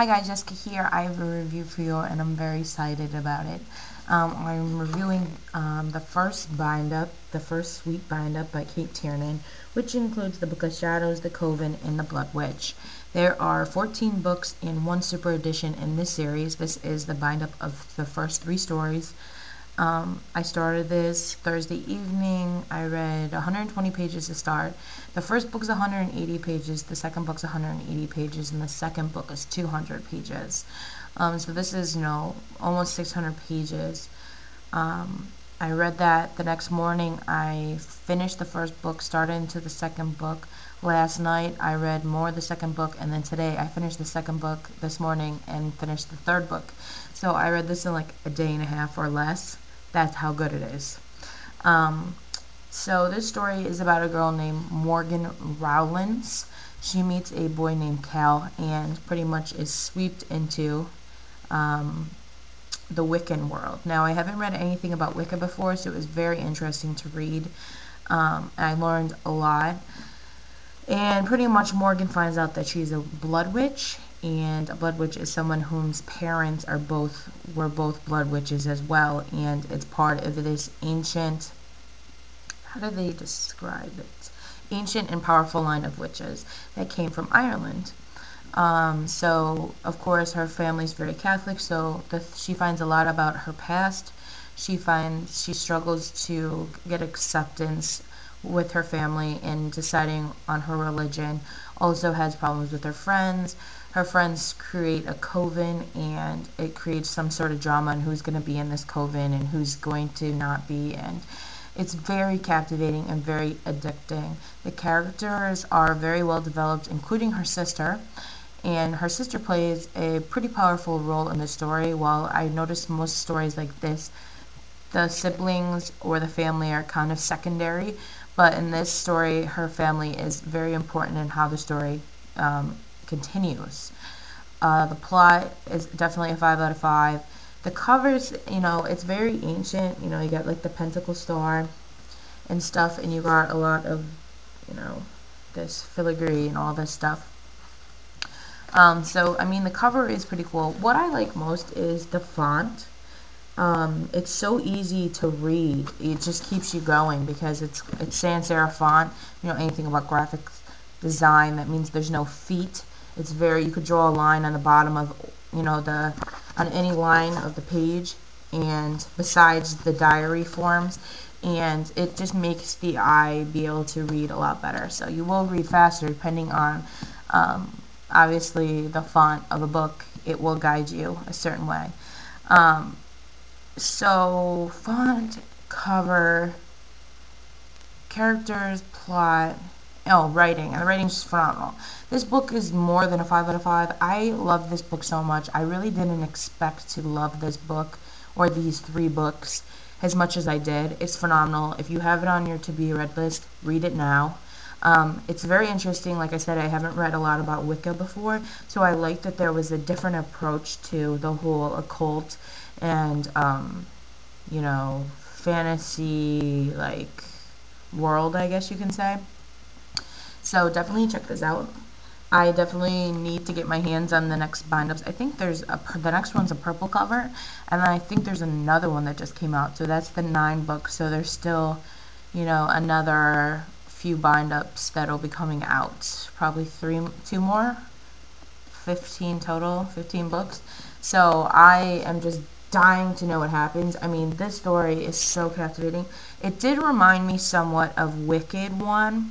Hi guys, Jessica here. I have a review for you and I'm very excited about it. Um, I'm reviewing um, the first bind up, the first Sweep bind up by Cate Tiernan, which includes the Book of Shadows, the Coven, and the Blood Witch. There are 14 books in one super edition in this series. This is the bind up of the first three stories. Um, I started this Thursday evening. I read 120 pages to start. The first book is 180 pages, the second book is 180 pages, and the second book is 200 pages. Um, so this is, you know, almost 600 pages. Um, I read that the next morning. I finished the first book, started into the second book. Last night I read more of the second book, and then today I finished the second book this morning and finished the third book. So I read this in like a day and a half or less. That's how good it is. Um, so this story is about a girl named Morgan Rowlands. She meets a boy named Cal and pretty much is swept into um, the Wiccan world. Now I haven't read anything about Wicca before, so it was very interesting to read. Um, I learned a lot. And pretty much Morgan finds out that she's a blood witch and a blood witch is someone whose parents are both were both blood witches as well and it's part of this ancient how do they describe it? Ancient and powerful line of witches that came from Ireland. Um, so of course her family's very Catholic so the, she finds a lot about her past. She finds she struggles to get acceptance with her family and deciding on her religion. Also has problems with her friends her friends create a coven and it creates some sort of drama on who's going to be in this coven and who's going to not be and it's very captivating and very addicting. The characters are very well developed including her sister and her sister plays a pretty powerful role in the story. While i noticed most stories like this the siblings or the family are kind of secondary but in this story her family is very important in how the story um, continues. Uh, the plot is definitely a 5 out of 5. The covers, you know, it's very ancient. You know, you got like the Pentacle Star and stuff, and you got a lot of, you know, this filigree and all this stuff. Um, so, I mean, the cover is pretty cool. What I like most is the font. Um, it's so easy to read. It just keeps you going because it's it's sans serif font. You know anything about graphics design? That means there's no feet it's very, you could draw a line on the bottom of, you know, the, on any line of the page and besides the diary forms and it just makes the eye be able to read a lot better. So you will read faster depending on, um, obviously, the font of a book. It will guide you a certain way. Um, so font, cover, characters, plot, oh, writing. And the writing is phenomenal. This book is more than a 5 out of 5. I love this book so much. I really didn't expect to love this book or these three books as much as I did. It's phenomenal. If you have it on your to be read list, read it now. Um, it's very interesting. Like I said, I haven't read a lot about Wicca before, so I like that there was a different approach to the whole occult and, um, you know, fantasy, like, world, I guess you can say. So definitely check this out. I definitely need to get my hands on the next bind-ups. I think there's a, the next one's a purple cover, and then I think there's another one that just came out. So that's the nine books. So there's still, you know, another few bind-ups that'll be coming out. Probably three, two more, 15 total, 15 books. So I am just dying to know what happens. I mean, this story is so captivating. It did remind me somewhat of Wicked one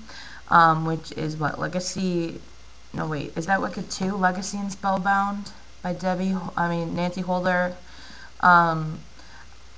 um, which is what Legacy. No, wait, is that Wicked 2? Legacy and Spellbound by Debbie. I mean Nancy Holder. Um,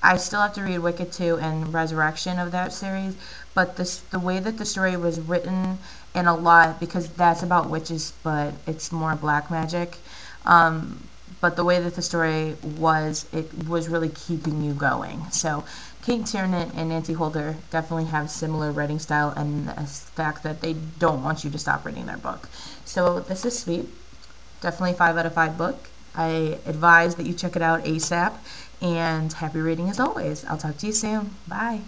I still have to read Wicked 2 and Resurrection of that series, but this the way that the story was written and a lot because that's about witches, but it's more black magic. Um, but the way that the story was, it was really keeping you going. So Cate Tiernan and Nancy Holder definitely have similar writing style and the fact that they don't want you to stop reading their book. So this is Sweep. Definitely 5 out of 5 book. I advise that you check it out ASAP. And happy reading as always. I'll talk to you soon. Bye.